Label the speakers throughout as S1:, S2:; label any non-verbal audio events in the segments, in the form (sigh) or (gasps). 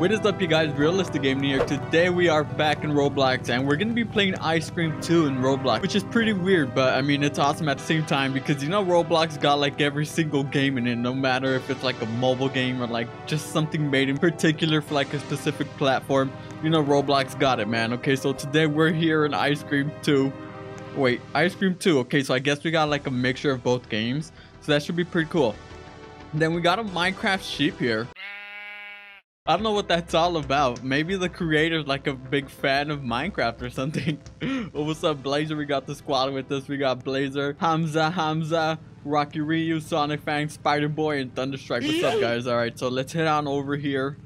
S1: What is up you guys, Realistic Gaming here. Today we are back in Roblox and we're to be playing Ice Scream 2 in Roblox. Which is pretty weird, but I mean it's awesome at the same time because you know Roblox got like every single game in it. No matter if it's like a mobile game or like just something made in particular for like a specific platform. You know Roblox got it man. Okay, so today we're here in Ice Scream 2. Wait, Ice Scream 2. Okay, so I guess we got like a mixture of both games. So that should be pretty cool. Then we got a Minecraft sheep here. I don't know what that's all about. Maybe the creator's like a big fan of Minecraft or something. (laughs) oh, what's up, Blazer? We got the squad with us. We got Blazer, Hamza, Hamza, Rocky Ryu, Sonic Fang, Spider Boy, and Thunderstrike. What's up, guys? All right, so let's head on over here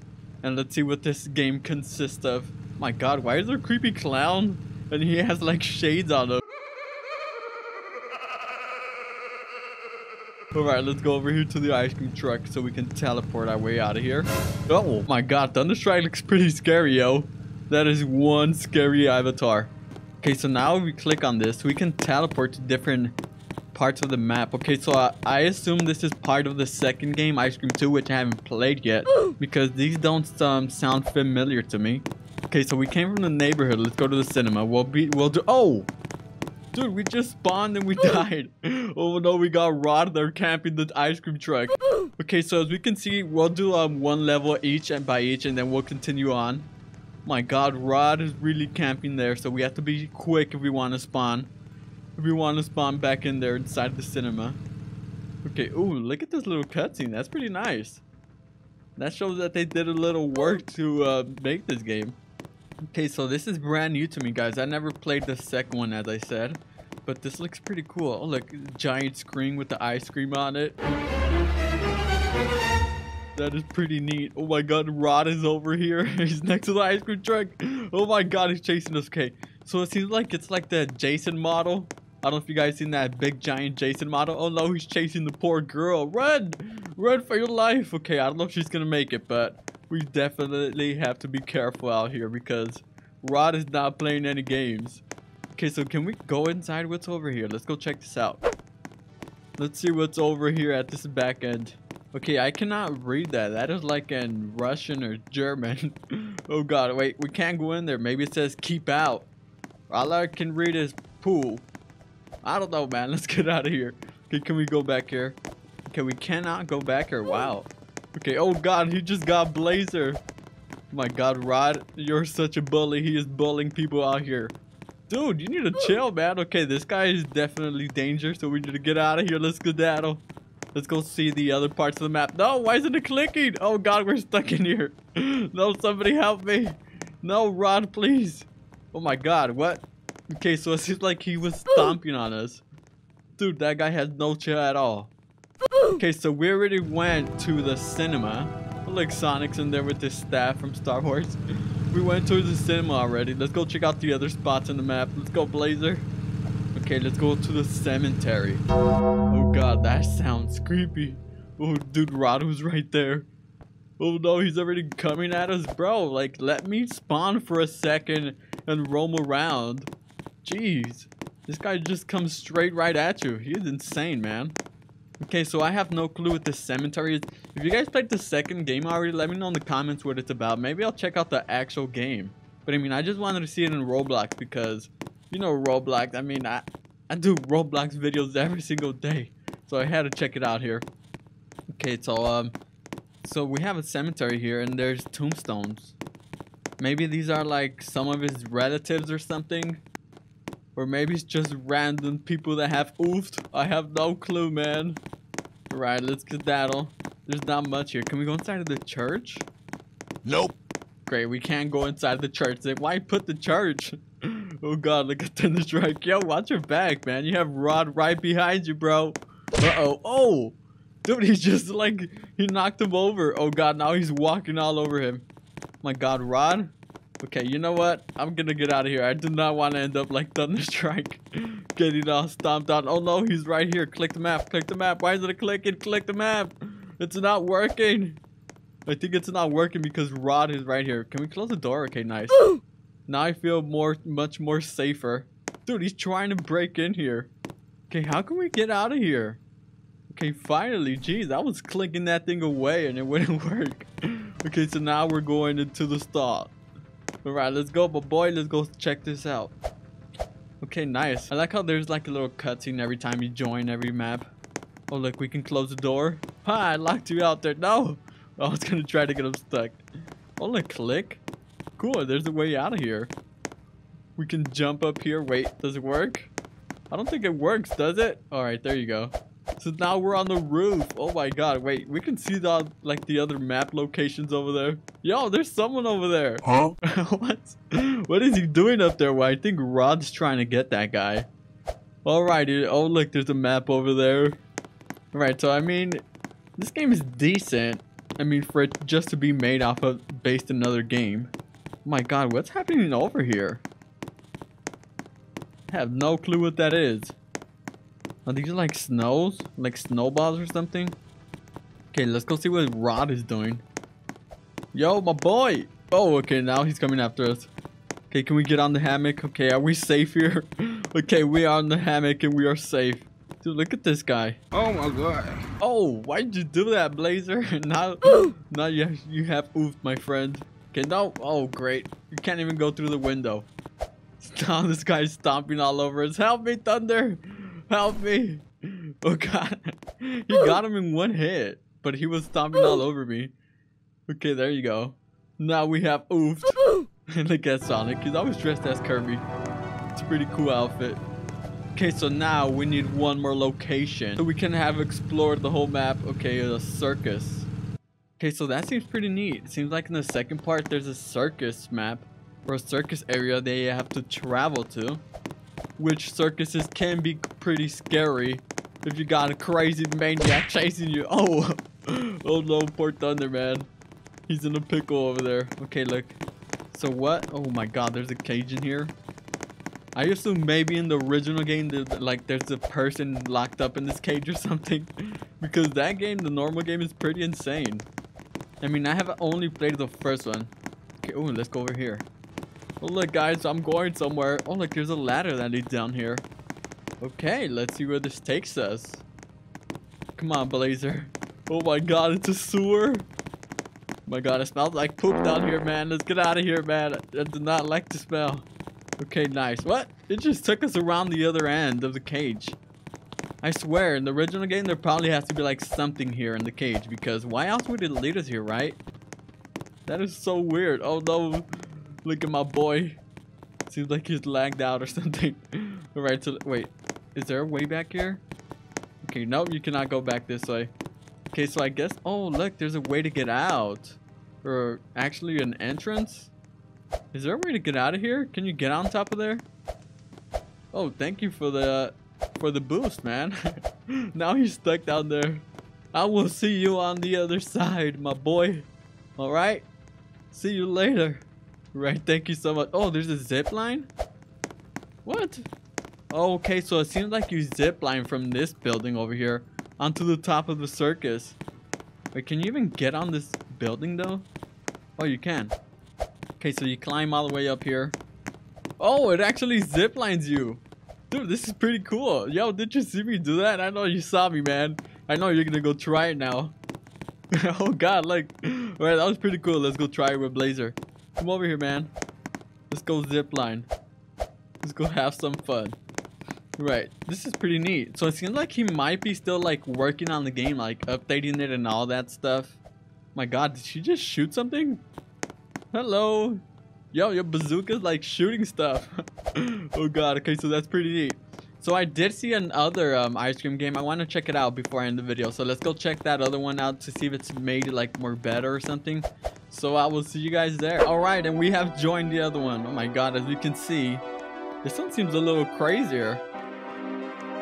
S1: and let's see what this game consists of. My God, why is there a creepy clown? And he has like shades on him. Alright, let's go over here to the ice cream truck so we can teleport our way out of here. Oh my god, Thunderstrike looks pretty scary, yo. That is one scary avatar. Okay, so now we click on this, we can teleport to different parts of the map. Okay, so I, I assume this is part of the second game, Ice Scream 2, which I haven't played yet. (gasps) Because these don't um, sound familiar to me. Okay, so we came from the neighborhood. Let's go to the cinema. We'll be, we'll do, oh! Dude, we just spawned and we (gasps) died. (laughs) oh no, we got Rod there camping the ice cream truck. (gasps) Okay, so as we can see, we'll do um one level each and by each and then we'll continue on. My god, Rod is really camping there, so we have to be quick if we want to spawn. If we want to spawn back in there inside the cinema. Okay, ooh, look at this little cutscene. That's pretty nice. That shows that they did a little work to uh, make this game. Okay, so this is brand new to me, guys. I never played the second one, as I said. But this looks pretty cool. Oh, look, giant screen with the ice cream on it. That is pretty neat. Oh my god, Rod is over here. (laughs) he's next to the ice cream truck. Oh my god, he's chasing us. Okay, so it seems like it's like the Jason model. I don't know if you guys seen that big giant Jason model. Oh no, he's chasing the poor girl. Run! Run for your life. Okay, I don't know if she's gonna make it, but we definitely have to be careful out here because Rod is not playing any games. Okay, so can we go inside what's over here? Let's go check this out. Let's see what's over here at this back end. Okay, I cannot read that. That is like in Russian or German. (laughs) oh god, wait, we can't go in there. Maybe it says keep out. All I can read is pool. I don't know, man. (laughs) Let's get out of here. Okay, can we go back here? Okay, we cannot go back here. Wow. Okay, oh god, he just got Blazer. my god, Rod, you're such a bully. He is bullying people out here. Dude, you need to chill, man. Okay, this guy is definitely dangerous, so we need to get out of here. Let's go skedaddle. Let's go see the other parts of the map. No, why isn't it clicking? Oh god, we're stuck in here. (laughs) no, somebody help me. No, Rod, please. Oh my god, what? Okay, so it seems like he was stomping on us. Dude, that guy has no chill at all. Okay, so we already went to the cinema. Look, Sonic's in there with his staff from Star Wars. We went to the cinema already. Let's go check out the other spots on the map. Let's go, Blazer. Okay, let's go to the cemetery. Oh god, that sounds creepy. Oh, dude, Rod's right there. Oh no, he's already coming at us. Bro, like, let me spawn for a second and roam around. Jeez. This guy just comes straight right at you. He's insane, man. Okay, so I have no clue what this cemetery is. If you guys played the second game already, let me know in the comments what it's about. Maybe I'll check out the actual game. But I mean, I just wanted to see it in Roblox because, you know Roblox, I mean, I, I do Roblox videos every single day. So I had to check it out here. Okay, so, um, so we have a cemetery here and there's tombstones. Maybe these are like some of his relatives or something. Or maybe it's just random people that have oofed. I have no clue, man. Alright, let's skedaddle. There's not much here. Can we go inside of the church?
S2: Nope.
S1: Great, we can't go inside the church. Why put the church? (laughs) oh god, look at (laughs) Thunderstrike. Yo, watch your back, man. You have Rod right behind you, bro. Uh-oh. Oh! Dude, he just like, he knocked him over. Oh god, now he's walking all over him. My god, Rod? Okay, you know what? I'm gonna get out of here. I do not want to end up like Thunderstrike. (laughs) Getting all stomped on. Oh no, he's right here. Click the map. Click the map. Why is it clicking? Click the map. It's not working. I think it's not working because Rod is right here. Can we close the door? Okay, nice. (gasps) now I feel more, much more safer. Dude, he's trying to break in here. Okay, how can we get out of here? Okay, finally. Jeez, I was clicking that thing away and it (laughs) wouldn't work. Okay, so now we're going into the stall. Alright, let's go, but boy, let's go check this out. Okay, nice. I like how there's like a little cutscene every time you join every map. Oh, look, we can close the door. Ha, I locked you out there. No! (laughs) I was gonna try to get him stuck. Oh, look, click. Cool, there's a way out of here. We can jump up here. Wait, does it work? I don't think it works, does it? Alright, there you go. So now we're on the roof. Oh my god, wait, we can see the like the other map locations over there. Yo, there's someone over there.
S2: Huh? (laughs)
S1: what? What is he doing up there? Well, I think Rod's trying to get that guy. Alrighty. Oh, look, there's a map over there. Alright, so I mean, this game is decent. I mean, for it just to be made off of based another game. Oh my god, what's happening over here? I have no clue what that is. Are these like snows? Like snowballs or something? Okay, let's go see what Rod is doing. Yo, my boy! Oh, okay, now he's coming after us. Okay, can we get on the hammock? Okay, are we safe here? (laughs) okay, we are on the hammock and we are safe. Dude, look at this guy.
S2: Oh my god.
S1: Oh, why'd you do that, Blazer? now, now you have, you have oofed, my friend. Okay, no. Oh, great. You can't even go through the window. (laughs) Now this guy's stomping all over us. Help me, Thunder! Help me! Oh god. (laughs) He got him in one hit, but he was stomping all over me. Okay, there you go. Now we have oofed. (laughs) and look at Sonic. He's always dressed as Kirby. It's a pretty cool outfit. Okay, so now we need one more location. So we can have explored the whole map. Okay, a circus. Okay, so that seems pretty neat. It seems like in the second part, there's a circus map or a circus area they have to travel to. Which circuses can be pretty scary if you got a crazy maniac (laughs) chasing you. Oh, (laughs) oh no, poor Thunder, man. He's in a pickle over there. Okay, look. So what? Oh my god, there's a cage in here. I assume maybe in the original game, there's, like there's a person locked up in this cage or (laughs) something. because that game, the normal game, is pretty insane. I mean, I have only played the first one. Okay, oh, let's go over here. Look, guys, I'm going somewhere. Oh, look, there's a ladder that leads down here. Okay, let's see where this takes us. Come on, Blazer. Oh my god, it's a sewer. Oh my god, it smells like poop down here, man. Let's get out of here, man. I do not like the smell. Okay, nice. What? It just took us around the other end of the cage. I swear, in the original game, there probably has to be like something here in the cage because why else would it lead us here, right? That is so weird. Oh no, look at my boy. Seems like he's lagged out or (laughs) something. Alright, so wait, is there a way back here? Okay, nope, you cannot go back this way. Okay, so I guess, oh look, there's a way to get out. Or actually an entrance? Is there a way to get out of here? Can you get on top of there? Oh, thank you for the for the boost, man. (laughs) now he's stuck down there. I will see you on the other side, my boy. Alright? See you later. Right, thank you so much. Oh, there's a zip line? What? Okay, so it seems like you zip line from this building over here onto the top of the circus. Wait, can you even get on this building though? Oh, you can. Okay, so you climb all the way up here. Oh, it actually zip lines you. Dude, this is pretty cool. Yo, did you see me do that? I know you saw me, man. I know you're gonna go try it now. (laughs) oh god, like, alright, that was pretty cool. Let's go try it with Blazer. Come over here, man. Let's go zip line. Let's go (laughs) have some fun. Right, this is pretty neat. So it seems like he might be still like working on the game, like updating it and all that stuff. My god, did she just shoot something? Hello. Yo, your bazooka's like shooting stuff. (laughs) oh god, okay, so that's pretty neat. So I did see another um, ice cream game. I want to check it out before I end the video. So let's go check that other one out to see if it's made like more better or something. So I will see you guys there. Alright, and we have joined the other one. Oh my god, as you can see, this one seems a little crazier.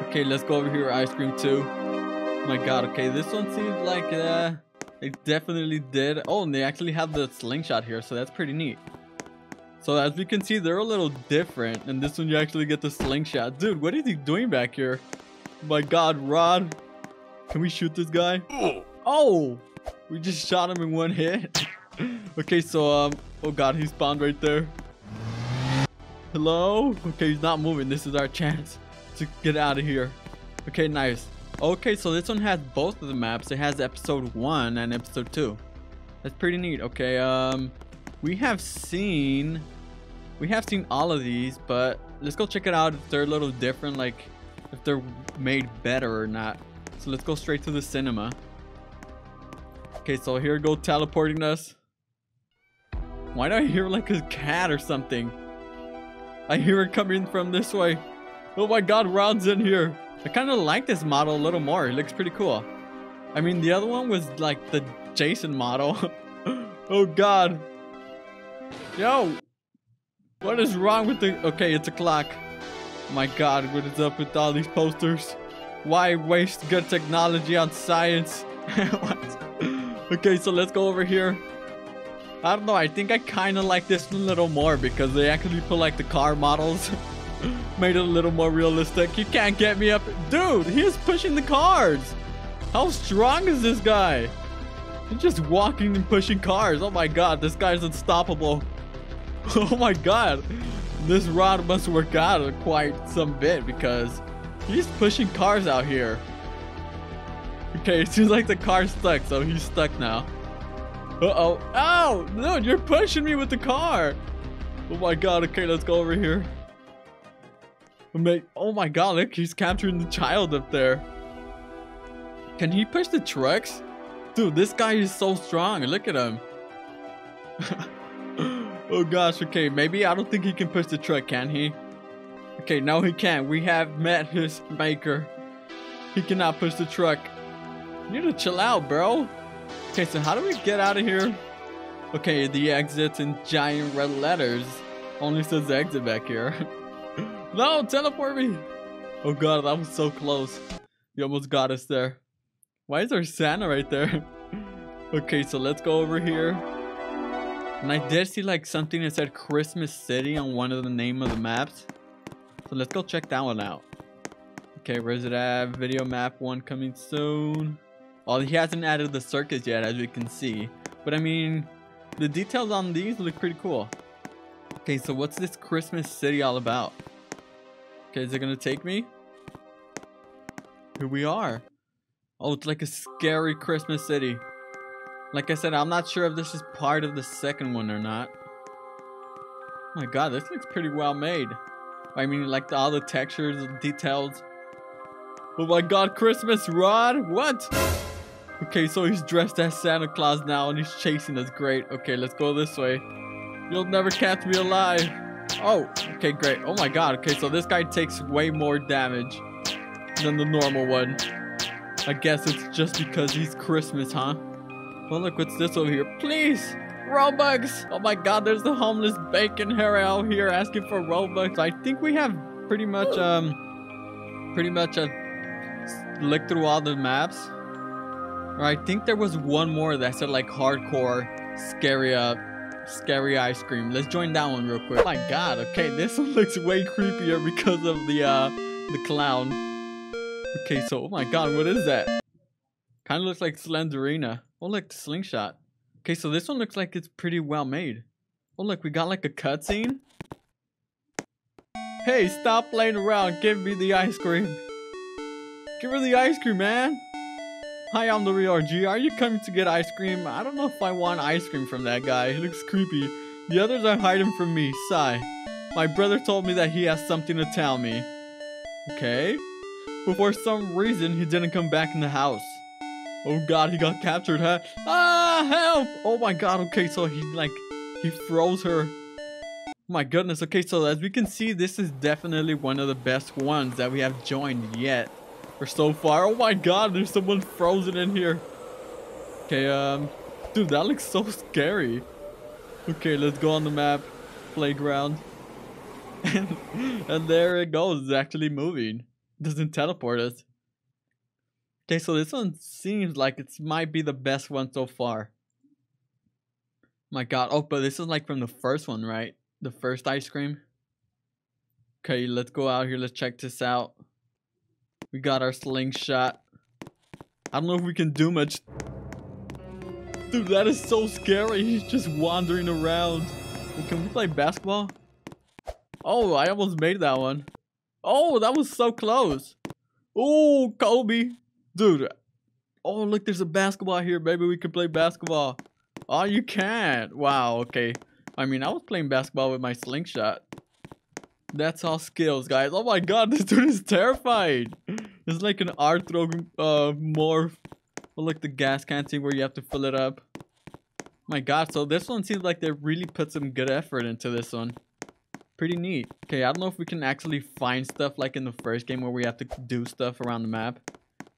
S1: Okay, let's go over here, ice cream 2. Oh my god, okay, this one seems like uh, they definitely did. Oh, and they actually have the slingshot here, so that's pretty neat. So as we can see, they're a little different. And this one, you actually get the slingshot. Dude, what is he doing back here? Oh my god, Rod. Can we shoot this guy? Oh! We just shot him in one hit. (laughs) (laughs) okay, so, um... Oh god, he spawned right there. Hello? Okay, he's not moving. This is our chance to get out of here. Okay, nice. Okay, so this one has both of the maps. It has episode 1 and episode 2. That's pretty neat. Okay, um, we have seen, we have seen all of these, but let's go check it out if they're a little different, like if they're made better or not. So let's go straight to the cinema. Okay, so here go teleporting us. Why do I hear like a cat or something? I hear it coming from this way. Oh my god, Ron's in here. I kind of like this model a little more. It looks pretty cool. I mean, the other one was like the Jason model. (laughs) oh god. Yo. What is wrong with the... Okay, it's a clock. My god, what is up with all these posters? Why waste good technology on science? (laughs) okay, so let's go over here. I don't know, I think I kind of like this a little more because they actually put like the car models. (laughs) Made it a little more realistic. You can't get me up. Dude, he is pushing the cars. How strong is this guy? He's just walking and pushing cars. Oh my god, this guy's unstoppable. (laughs) Oh my god. This rod must work out quite some bit because he's pushing cars out here. Okay, it seems like the car's stuck, so he's stuck now. Uh-oh. Ow! No, you're pushing me with the car. Oh my god, okay, let's go over here. Oh my god, look, he's capturing the child up there. Can he push the trucks? Dude, this guy is so strong. Look at him. (laughs) oh gosh, okay, maybe I don't think he can push the truck, can he? Okay, no he can't. We have met his maker. He cannot push the truck. You need to chill out, bro. Okay, so how do we get out of here? Okay, the exit's in giant red letters. Only says exit back here. (laughs) No, teleport me. Oh god, that was so close. You almost got us there. Why is there Santa right there? (laughs) okay, so let's go over here. And I did see like something that said Christmas City on one of the name of the maps. So let's go check that one out. Okay, where's it at? Video map one coming soon. Oh, he hasn't added the circus yet, as we can see. But I mean, the details on these look pretty cool. Okay, so what's this Christmas City all about? Okay, is it gonna take me? Here we are. Oh, it's like a scary Christmas city. Like I said, I'm not sure if this is part of the second one or not. Oh my god, this looks pretty well made. I mean, like the, all the textures and details. Oh my god, Christmas Rod? What? Okay, so he's dressed as Santa Claus now and he's chasing us. Great. Okay, let's go this way. You'll never catch me alive. Oh, okay, great. Oh my god, okay, so this guy takes way more damage than the normal one. I guess it's just because he's Christmas, huh? Well, look, what's this over here? Please! Robux! Oh my god, there's the homeless bacon hair out here asking for Robux. I think we have pretty much, um, pretty much uh, looked through all the maps. Or I think there was one more that said like hardcore, scary, uh, Scary ice cream. Let's join that one real quick. Oh my god, okay, this (laughs) one looks way creepier because of the uh the clown. Okay, so oh my god, what is that? Kinda looks like Slenderina. Oh look, the slingshot. Okay, so this one looks like it's pretty well made. Oh look, we got like a cutscene. Hey, stop playing around. Give me the ice cream. Give her the ice cream, man. Hi, I'm the real RG. Are you coming to get ice cream? I don't know if I want ice cream from that guy. He looks creepy. The others are hiding from me. Sigh. My brother told me that he has something to tell me. Okay. But for some reason, he didn't come back in the house. Oh god, he got captured, huh? Ah, help! Oh my god, okay, so he, like, he froze her. My goodness, okay, so as we can see, this is definitely one of the best ones that we have joined yet. Or so far. Oh my god, there's someone frozen in here. Okay, um... Dude, that looks so scary. Okay, let's go on the map. Playground. (laughs) and, and there it goes. It's actually moving. It doesn't teleport us. Okay, so this one seems like it might be the best one so far. My god. Oh, but this is like from the first one, right? The first ice cream. Okay, let's go out here. Let's check this out. We got our slingshot. I don't know if we can do much. Dude, that is so scary. He's just wandering around. Well, can we play basketball? Oh, I almost made that one. Oh, that was so close. Oh, Kobe. Dude. Oh, look, there's a basketball here. Maybe we can play basketball. Oh, you can't. Wow, okay. I mean, I was playing basketball with my slingshot. That's all skills, guys. Oh my god, (laughs) this dude is terrified. It's like an Arthro uh, morph. Or like the gas can thing where you have to fill it up. My god, so this one seems like they really put some good effort into this one. Pretty neat. Okay, I don't know if we can actually find stuff like in the first game where we have to do stuff around the map.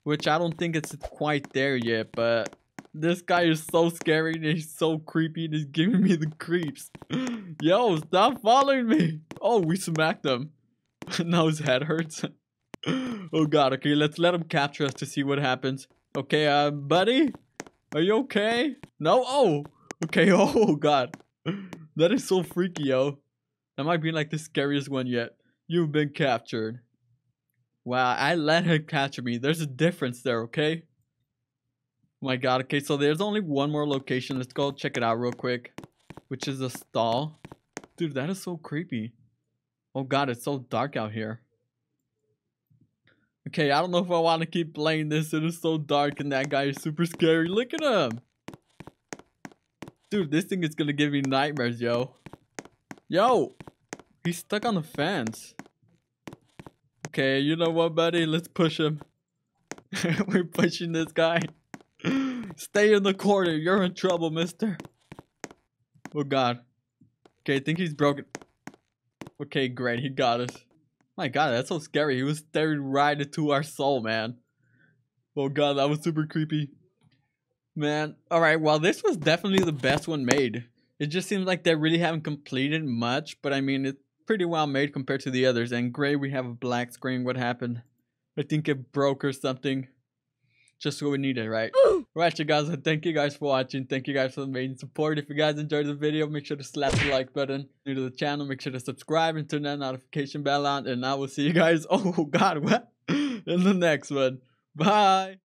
S1: Which I don't think it's quite there yet, but this guy is so scary and he's so creepy and he's giving me the creeps. (gasps) Yo, stop following me. Oh, we smacked him. (laughs) now his head hurts. (laughs) oh god, okay, let's let him capture us to see what happens. Okay, uh, buddy? Are you okay? No? Oh! Okay, (laughs) oh god. That is so freaky, yo. That might be like the scariest one yet. You've been captured. Wow, I let him capture me. There's a difference there, okay? My god, okay, so there's only one more location. Let's go check it out real quick. Which is a stall. Dude, that is so creepy. Oh god, it's so dark out here. Okay, I don't know if I want to keep playing this. It is so dark and that guy is super scary. Look at him. Dude, this thing is going to give me nightmares, yo. Yo, he's stuck on the fence. Okay, you know what, buddy? Let's push him. (laughs) We're pushing this guy. Stay in the corner. You're in trouble, mister. Oh, God. Okay, I think he's broken. Okay, great. He got us. My God, that's so scary. He was staring right into our soul, man. Oh, God, that was super creepy. Man, alright, well, this was definitely the best one made. It just seems like they really haven't completed much, but I mean, it's pretty well made compared to the others. And gray, we have a black screen. What happened? I think it broke or something just what we needed, right? (gasps) right, you guys, thank you guys for watching. Thank you guys for the amazing support. If you guys enjoyed the video, make sure to slap the like button. New to the channel, make sure to subscribe and turn that notification bell on. And I will see you guys, (laughs) oh god, what? (laughs) In the next one. Bye!